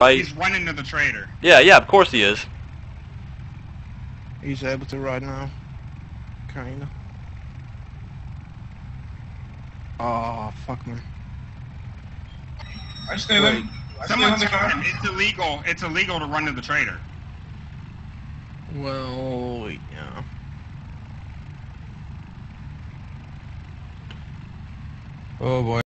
right? He's running to the trader. Yeah, yeah, of course he is. He's able to right now. Kinda. Oh, fuck, me! I just gonna it's illegal. It's illegal to run to the trader. Well, yeah. Oh boy.